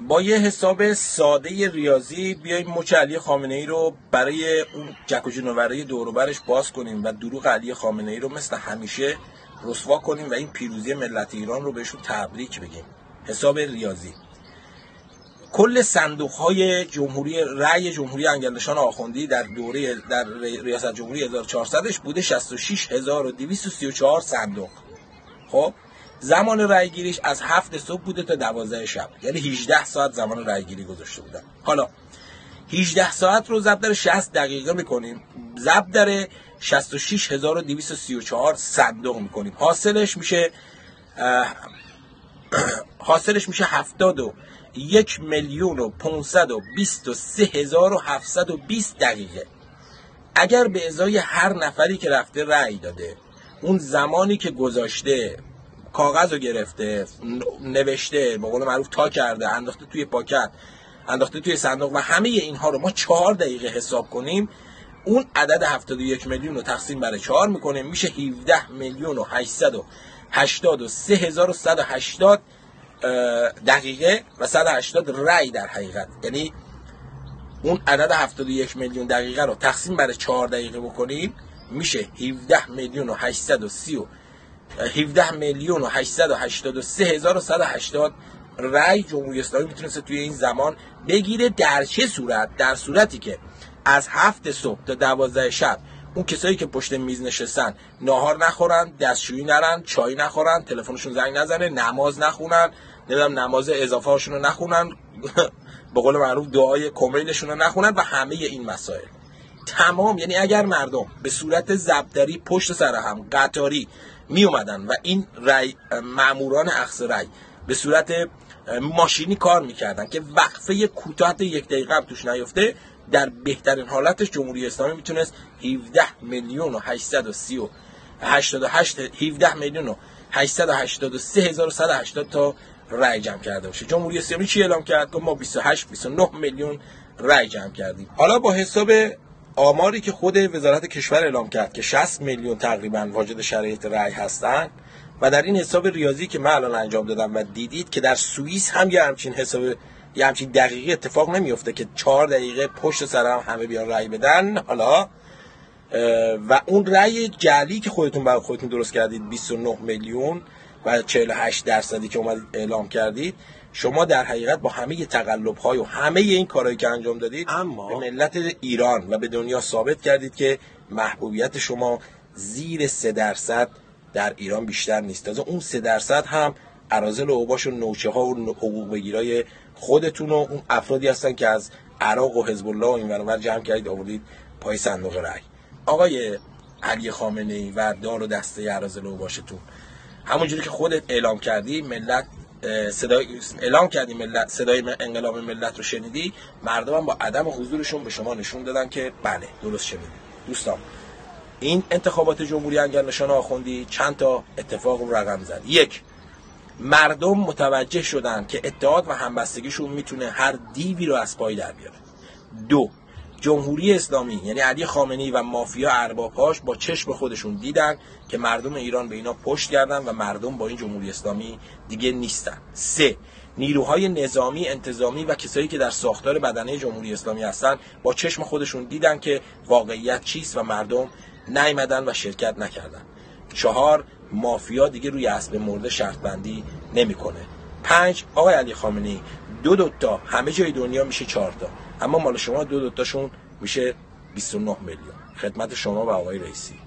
با یه حساب ساده ریاضی بیایم مچ علی خامنه ای رو برای اون جک و دوروبرش باز کنیم و دروغ علی خامنه ای رو مثل همیشه رسوا کنیم و این پیروزی ملت ایران رو بهشون تبریک بگیم. حساب ریاضی. کل صندوق های جمهوری رأی جمهوری انگلستان آخوندی در دوره در ریاست جمهوری 1400ش بوده 66234 صندوق. خب؟ زمان رأی گیریش از هفت صبح بوده تا دوازده شب. یعنی 18 ساعت زمان رأی گیری گذاشته بودن. حالا 18 ساعت رو ضرب در 60 دقیقه می‌کنیم. ضرب در 66234 صندوق می‌کنیم. حاصلش میشه حاصلش میشه 70 و یک میلیون و 523 هزار و 720 دقیقه. اگر به ازای هر نفری که رفته رأی داده اون زمانی که گذاشته کاغذ رو گرفته نوشته به قول معروف تا کرده انداخته توی پاکت انداخته توی صندوق و همه اینها رو ما چهار دقیقه حساب کنیم. اون عدد 71 میلیون رو تقسیم بر 4 می‌کنه میشه 17 میلیون و 883 هزار و 180 دقیقه و 180 رای در حقیقت. یعنی اون عدد 71 میلیون دقیقه رو تقسیم بر 4 دقیقه بکنیم میشه 17 میلیون و 830 17 میلیون و 883 هزار و 180 رای جمهوری اسلامی می‌تونسته توی این زمان بگیره در چه صورت؟ در صورتی که از هفت صبح تا دوازده شب اون کسایی که پشت میز نشستن ناهار نخورن دستشویی نرن چای نخورن تلفنشون زنگ نزنه نماز نخونن نمی‌دونم نماز اضافه هاشون رو نخونن به قول معروف دعای کمیلشون رو نخونن و همه این مسائل. تمام یعنی اگر مردم به صورت زبدری پشت سر هم قطاری می اومدن و این رای معموران اخص رای به صورت ماشینی کار می‌کردن که وقفه کوتاه یک دقیقه هم توش نیفته در بهترین حالتش جمهوری اسلامی می‌تونست 17 میلیون و 830 و 88 17 میلیون و 883 هزار و 180 تا رای جمع کرده باشه. جمهوری اسلامی چی اعلام کرد؟ گفت ما 28 29 میلیون رای جمع کردیم. حالا با حساب آماری که خود وزارت کشور اعلام کرد که 60 میلیون تقریبا واجد شرایط رای هستن و در این حساب ریاضی که من الان انجام دادم و دیدید که در سوئیس هم یه همچین حساب یه همچین دقیقی اتفاق نمیفته که چهار دقیقه پشت سر هم همه بیان رأی بدن. حالا و اون رأی جعلی که خودتون برای خودتون درست کردید 29 میلیون و 48 درصدی که اومدید اعلام کردید شما در حقیقت با همه تقلب های و همه این کارهایی که انجام دادید اما به ملت ایران و به دنیا ثابت کردید که محبوبیت شما زیر 3 درصد در ایران بیشتر نیست. از اون 3 درصد هم ارازل و اوباش و نوچه ها و حقوق بگیرای خودتون و اون افرادی هستن که از عراق و حزب الله و این ورور جمع کردید آوردید پای صندوق رأی. آقای علی خامنه ای و دار و دسته ارازل و اوباشتون همونجوری که خودت اعلام کردی ملت صدای اعلام کردی ملت صدای انقلاب ملت رو شنیدی مردم با عدم حضورشون به شما نشون دادن که بله درست شنیدی. دوستان این انتخابات جمهوری نشان آخوندی چند تا اتفاق رو رقم زد. یک مردم متوجه شدن که اتحاد و همبستگیشون می‌تونه هر دیوی رو از پای در بیاره. دو جمهوری اسلامی یعنی علی خامنی و مافیا اربابهاش با چشم خودشون دیدن که مردم ایران به اینا پشت کردن و مردم با این جمهوری اسلامی دیگه نیستن. سه نیروهای نظامی انتظامی و کسایی که در ساختار بدنه جمهوری اسلامی هستن با چشم خودشون دیدن که واقعیت چیست و مردم نیمدن و شرکت نکردن. چهار مافیا دیگه روی اسب مرده شرط بندی نمی‌کنه. پنج آقای علی خامنه‌ای دو دوتا همه جای دنیا میشه چهار تا. اما مال شما دو دوتاشون میشه 29 میلیون. خدمت شما و آقای رئیسی.